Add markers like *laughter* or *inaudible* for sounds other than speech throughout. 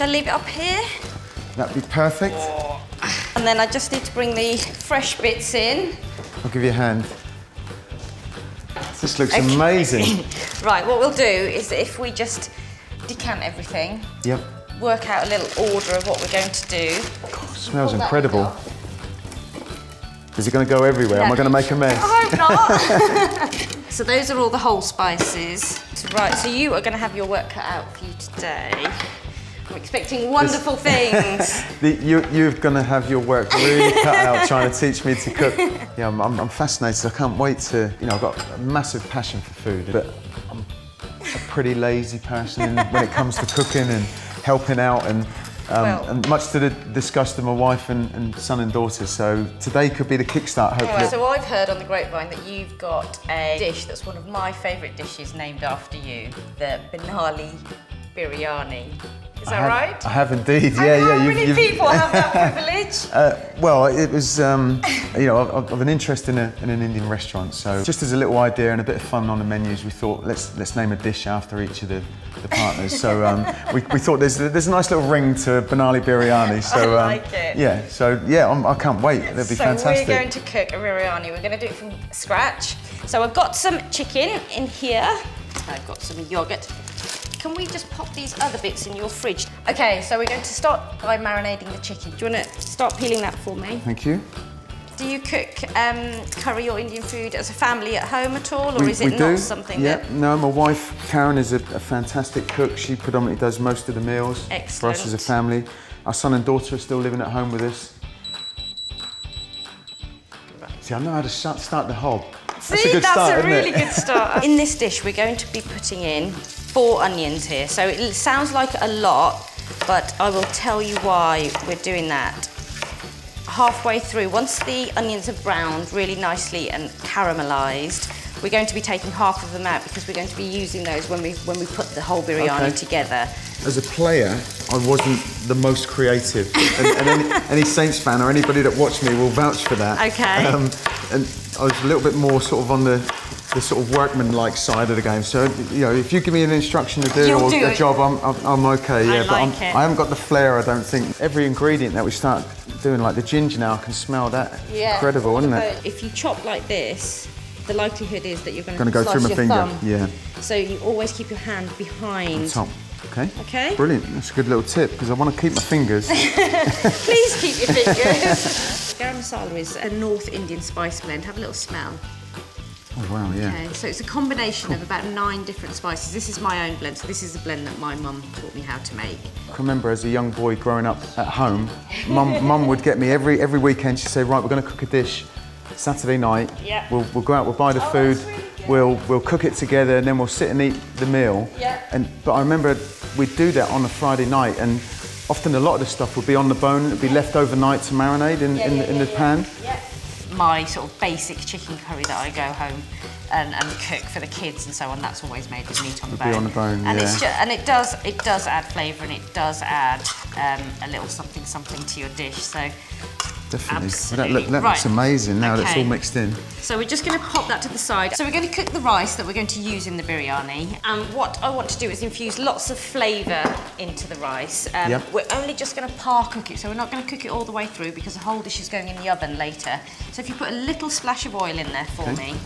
Shall I leave it up here? That'd be perfect. And then I just need to bring the fresh bits in. I'll give you a hand. This looks Okay. amazing. *laughs* Right, what we'll do is if we just decant everything, yep. work out a little order of what we're going to do. God, Smells incredible. Is it going to go everywhere? Am I going to make a mess? I hope not. *laughs* *laughs* so those are all the whole spices. So, right, so you are going to have your work cut out for you today. I'm expecting wonderful things. *laughs* The, you, you're going to have your work really cut out trying to teach me to cook. Yeah, I'm, I'm, I'm fascinated. I can't wait to, you know, I've got a massive passion for food, but I'm a pretty lazy person when it comes to cooking and helping out and, um, Well- and much to the disgust of my wife and, and son and daughter. So today could be the kickstart, hopefully. So I've heard on the grapevine that you've got a dish that's one of my favourite dishes named after you, the Benali biryani. Is I that have, right? I have indeed. And Yeah, how yeah. many people have that *laughs* privilege? Uh, well, it was, um, you know, of, of an interest in, a, in an Indian restaurant. So just as a little idea and a bit of fun on the menus, we thought let's let's name a dish after each of the, the partners. So um, we, we thought there's there's a nice little ring to Benali biryani. *laughs* So I um, it. yeah, so yeah, I'm, I can't wait. That'd be so fantastic. we're going to cook a biryani. We're going to do it from scratch. So I've got some chicken in here. I've got some yogurt. Can we just pop these other bits in your fridge? Okay, so we're going to start by marinating the chicken. Do you want to start peeling that for me? Thank you. Do you cook um, curry or Indian food as a family at home at all, or we, is it we not do. something yeah, that? no, my wife Karen is a, a fantastic cook. She predominantly does most of the meals for us as a family. Our son and daughter are still living at home with us. See, I know how to start, start the hob. See, that's a that's start, a really good start. *laughs* in this dish, we're going to be putting in four onions here. So it sounds like a lot, but I will tell you why we're doing that. Halfway through, once the onions have browned really nicely and caramelised, we're going to be taking half of them out because we're going to be using those when we when we put the whole biryani Okay. together. As a player, I wasn't the most creative. and, and any, any Saints fan or anybody that watched me will vouch for that. Okay. Um, and I was a little bit more sort of on the, the sort of workman-like side of the game. So, you know, if you give me an instruction to do You'll or do a it. job, I'm, I'm, I'm okay. I Yeah, but I'm, it. I haven't got the flair, I don't think. Every ingredient that we start doing, like the ginger now, I can smell that. Incredible, isn't it? But if you chop like this, the likelihood is that you're going to go through my your finger. thumb. Yeah. So you always keep your hand behind. Top. Okay. Okay. Brilliant. That's a good little tip because I want to keep my fingers. *laughs* Please keep your fingers. *laughs* Garam masala is a North Indian spice blend. Have a little smell. Oh wow, yeah. Okay, so it's a combination of about nine different spices. This is my own blend, so this is the blend that my mum taught me how to make. I remember as a young boy growing up at home, mum, *laughs* mum would get me every every weekend. She'd say, "Right, we're going to cook a dish Saturday night. Yeah. We'll, we'll go out, we'll buy the Oh, food, really we'll we'll cook it together, and then we'll sit and eat the meal." Yeah. And but I remember we'd do that on a Friday night, and often a lot of the stuff would be on the bone. It'd be left overnight to marinate in, in, in the pan. My sort of basic chicken curry that I go home and, and cook for the kids and so on, that's always made with meat on the bone. on the bone, and it's yeah. and it does it does add flavour and it does add um, a little something something to your dish. So Definitely. Absolutely. That look, that looks amazing now that it's all mixed in. So we're just going to pop that to the side. So we're going to cook the rice that we're going to use in the biryani. And what I want to do is infuse lots of flavour into the rice. Um, Yep. We're only just going to par cook it, so we're not going to cook it all the way through because the whole dish is going in the oven later. So if you put a little splash of oil in there for Okay. me.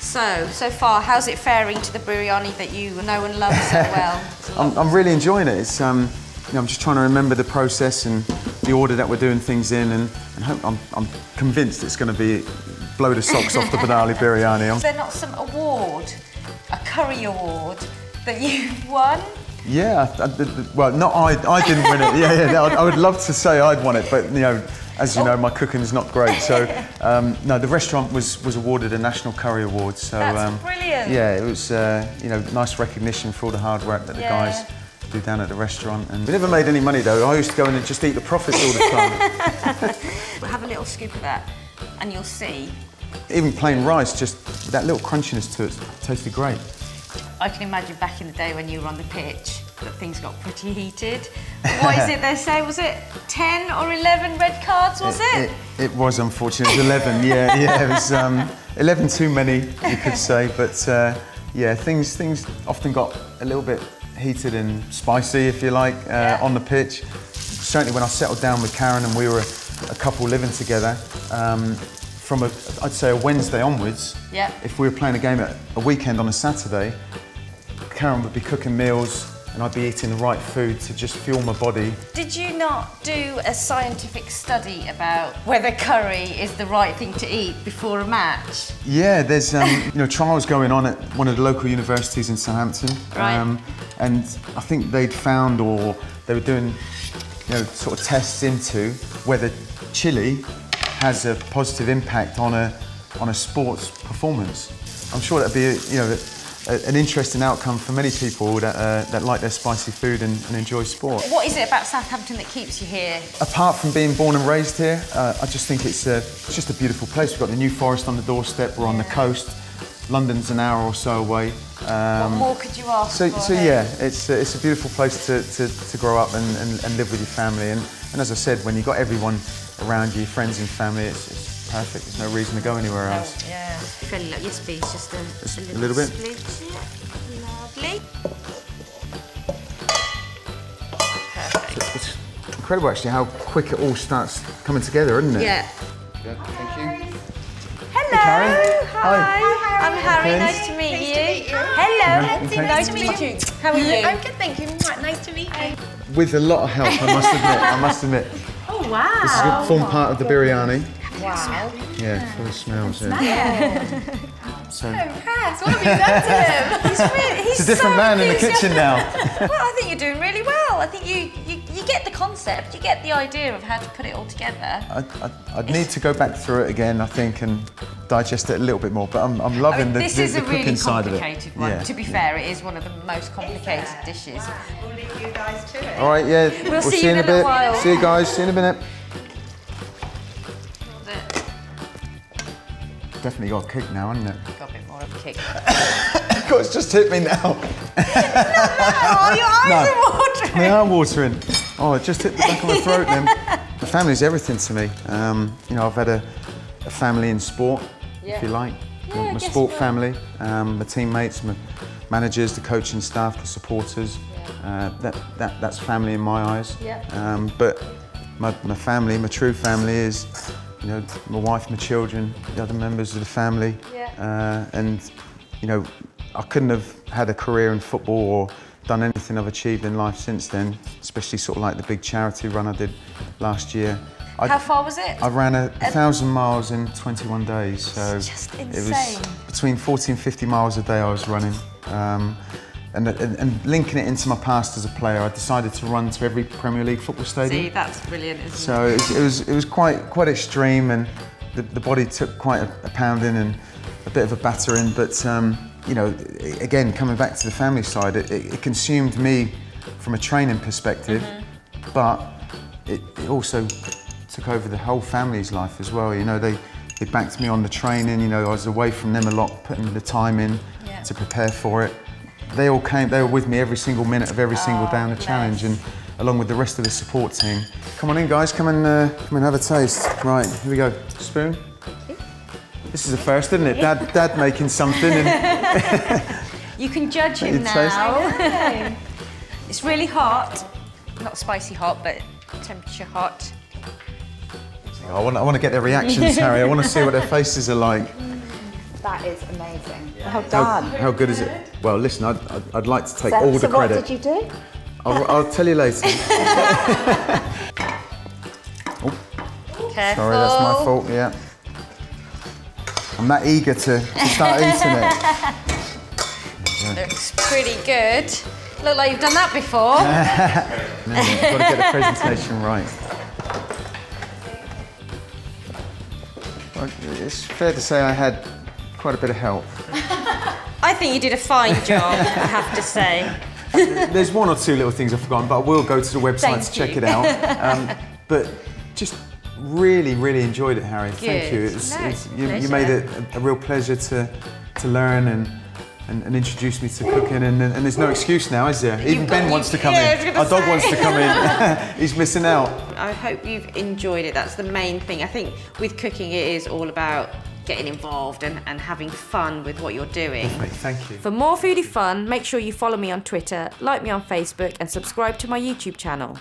So, so far, how's it faring to the biryani that you know and love so *laughs* well? I'm, I'm really enjoying it. It's, um, you know, I'm just trying to remember the process and the order that we're doing things in, and, and hope, I'm, I'm convinced it's going to be blow the socks off the Benali *laughs* biryani. Is there not some award, a curry award, that you've *laughs* won? yeah, I, I, well, not I. I didn't win it. Yeah, yeah. no, I would love to say I'd won it, but you know, as you know, my cooking's not great. So, *laughs* um, no, the restaurant was was awarded a national curry award. So, That's um, brilliant. Yeah, it was uh, you know nice recognition for all the hard work that the Yeah. guys do down at the restaurant. And we never made any money though. I used to go in and just eat the profits all the time. *laughs* We'll have a little scoop of that, and you'll see. Even plain rice, just that little crunchiness to it, tasted great. I can imagine back in the day when you were on the pitch that things got pretty heated. What is it they say? Was it 10 or 11 red cards, was it? It, it was unfortunate. It was 11. Yeah, yeah. It was um, 11 too many, you could say. But uh, yeah, things things often got a little bit heated and spicy, if you like, uh, Yeah. on the pitch. Certainly when I settled down with Karen and we were a, a couple living together, um, from a, I'd say a Wednesday onwards, Yeah. if we were playing a game at a weekend on a Saturday, Karen would be cooking meals and I'd be eating the right food to just fuel my body. Did you not do a scientific study about whether curry is the right thing to eat before a match? Yeah, there's um, *laughs* you know trials going on at one of the local universities in Southampton, um, Right. and I think they'd found or they were doing you know sort of tests into whether chili has a positive impact on a on a sports performance. I'm sure that'd be you know an interesting outcome for many people that uh, that like their spicy food and, and enjoy sport. What is it about Southampton that keeps you here? Apart from being born and raised here, uh, I just think it's, a, it's just a beautiful place. We've got the New Forest on the doorstep, we're on the coast. London's an hour or so away. what more could you ask So, for? so yeah, it's, uh, it's a beautiful place to, to, to grow up and, and, and live with your family. And, and as I said, when you've got everyone around you, friends and family, it's, it's perfect. There's no reason to go anywhere else. Oh, yeah. Fairly low. Yes, please. Just a, Just a a little, little bit? split. Lovely. Perfect. It's incredible actually how quick it all starts coming together, isn't it? Yeah. Yeah, thank you. Hello. Karen. Hi. Hi. I'm Hari. Nice to meet Nice you. to meet you. Hello. Okay. Nice to meet you. How are you? I'm good, thank you. Nice to meet you. With a lot of help, I must admit. I must admit. Oh, wow. This is a form part of the biryani. Wow. Yeah, full of smells. Yeah. *laughs* So oh, Impressed. What have you done to him? *laughs* He's really, he's it's a different so man in the kitchen now. *laughs* Well, I think you're doing really well. I think you, you, you get the concept, you get the idea of how to put it all together. I, I, I'd need to go back through it again, I think, and digest it a little bit more. But I'm, I'm I loving mean, the, this the, is the a cooking really side of it. complicated one. Yeah. To be fair, it is one of the most complicated dishes. We'll leave you guys to it. All right, yeah. We'll, see you in in a a bit. while. See you guys. See you in a minute. Definitely got a kick now, hasn't it? Got a bit more of a kick. *laughs* God, it's just hit me now. oh, your eyes No. are watering. They are watering. Oh, it just hit the back of my throat then. *laughs* The family's everything to me. Um, you know, I've had a, a family in sport, Yeah. if you like. Yeah, my sport so. family, um, my teammates, my managers, the coaching staff, the supporters. Uh, that, that, that's family in my eyes. Yeah. Um, but my, my family, my true family is, you know, my wife, my children, the other members of the family. Yeah. Uh, and, you know, I couldn't have had a career in football or done anything I've achieved in life since then, especially sort of like the big charity run I did last year. I, How far was it? I ran a, a thousand miles in 21 days, so just it insane. was between 40 and 50 miles a day I was running. Um, and, and, and linking it into my past as a player, I decided to run to every Premier League football stadium. See, that's brilliant, isn't So it was, it was, it was quite, quite extreme and the, the body took quite a, a pounding and a bit of a battering. But, um, you know, again, coming back to the family side, it, it, consumed me from a training perspective, but it, it also took over the whole family's life as well. You know, they, they backed me on the training, you know, I was away from them a lot, putting the time in Yeah. to prepare for it. They all came, they were with me every single minute of every single Oh, day on the challenge and along with the rest of the support team. Come on in guys, come and, uh, come and have a taste. Right, here we go. Spoon. This is the first, isn't it? Dad, Dad making something and *laughs* You can judge him now. *laughs* it's really hot. Not spicy hot, but temperature hot. I want, I want to get their reactions, Hari. I want to see what their faces are like. *laughs* That is amazing. Well oh, How, done. how good is it? Well, listen, I'd, I'd, I'd like to take So, all the so what credit. did you do? I'll, I'll tell you later. *laughs* Oh. Careful. Sorry, that's my fault, yeah. I'm that eager to, to start eating it. *laughs* Looks pretty good. Look like you've done that before. No, I've got to get the presentation right. Well, it's fair to say I had quite a bit of help. I think you did a fine job, I have to say. There's one or two little things I've forgotten, but I will go to the website Thank to check you. it out. Um, *laughs* but just really, really enjoyed it, Hari. Thank you. Good. It's, No, it's, you, you made it a, a real pleasure to, to learn and, and, and introduce me to cooking. And, and there's no excuse now, is there? Even Ben wants to come yeah, in. Our dog wants to come in. *laughs* He's missing out. I hope you've enjoyed it. That's the main thing. I think with cooking, it is all about getting involved and, and having fun with what you're doing. Mate, thank you. For more foodie fun, make sure you follow me on Twitter, like me on Facebook, and subscribe to my YouTube channel.